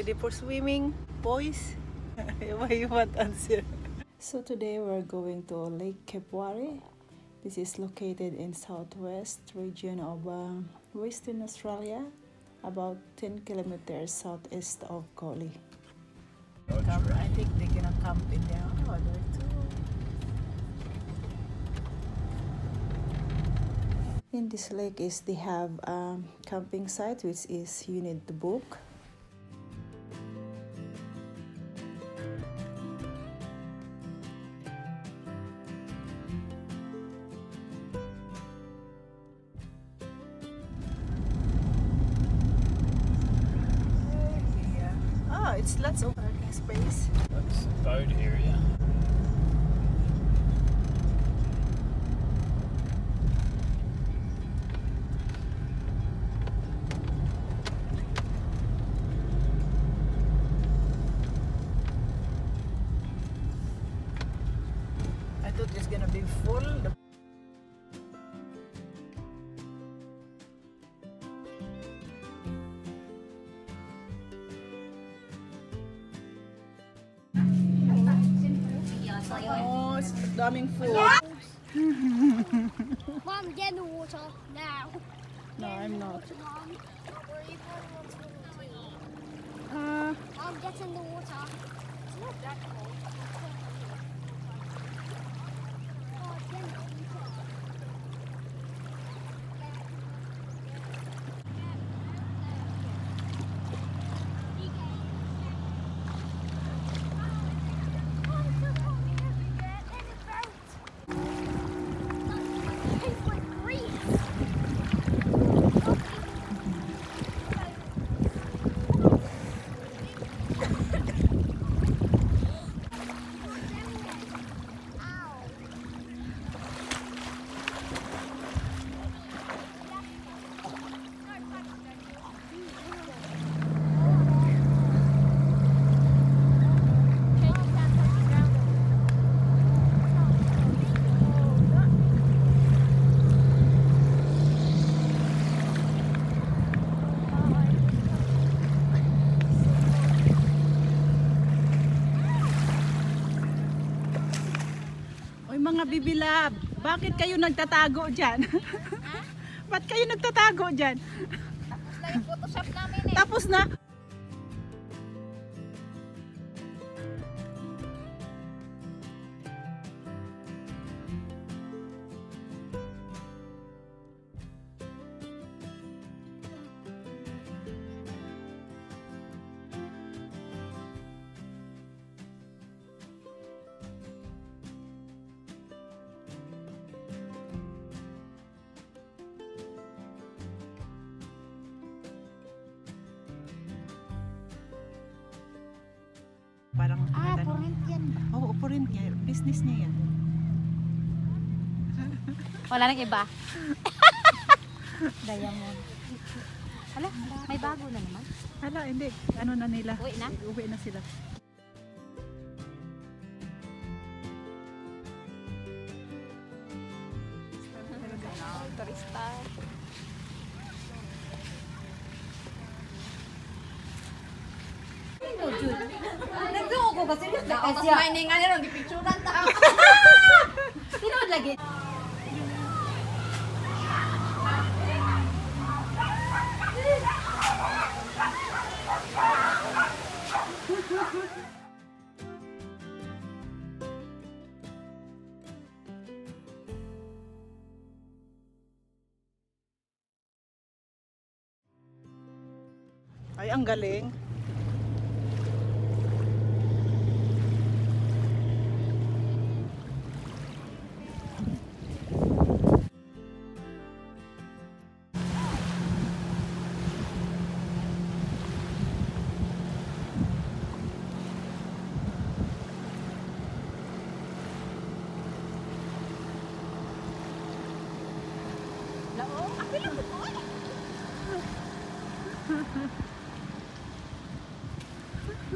Ready for swimming, boys? Why you want answer? So today we're going to Lake Kepwari. This is located in southwest region of uh, Western Australia, about 10 kilometers southeast of Collie. I think they're gonna camp in there. Oh, too. In this lake is they have a camping site which is you need to book. It's lots of parking space. That's the boat area. Daming food. Mom, get in the water now. No, I'm not. Oy mga bibilab, bakit kayo nagtatago dyan? Ba't kayo nagtatago dyan? Photoshop namin eh. Tapos na. Parang Ah, ano? Corinthian ba? Oo, oh, niya. Business niya yan. Wala nang iba. Diamond. Hala, may bago na naman. Hala, hindi. Ano na nila? Uwi na? Uwi na sila. Turista. Nagtungo ko kasi serious na kasi. May gipicturan ta. Tinod lagi. Ay, ang galing.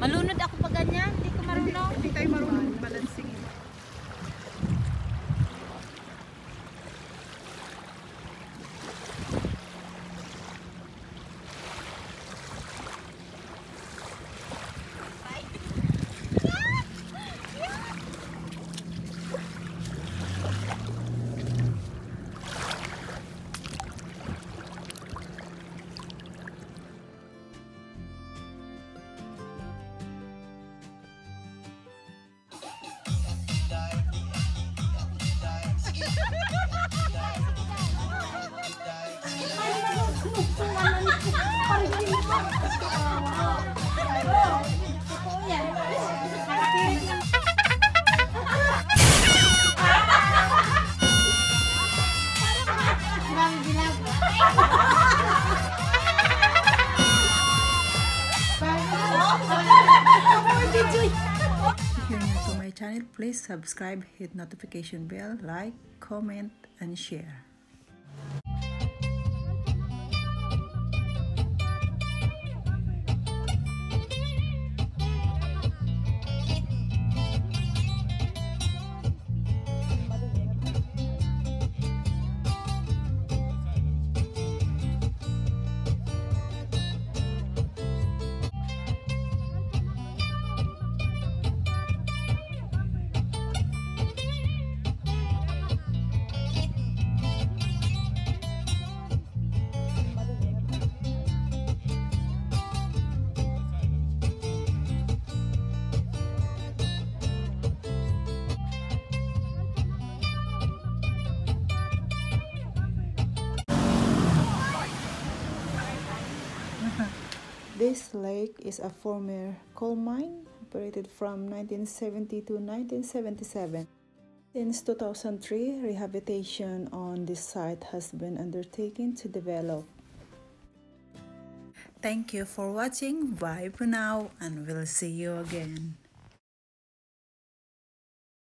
Malunod ako pa ganyan. Hindi ko marunong. My channel, please subscribe, hit notification bell, like, comment, and share. This lake is a former coal mine operated from 1970 to 1977. Since 2003, rehabilitation on this site has been undertaken to develop. Thank you for watching. Bye for now, and we'll see you again.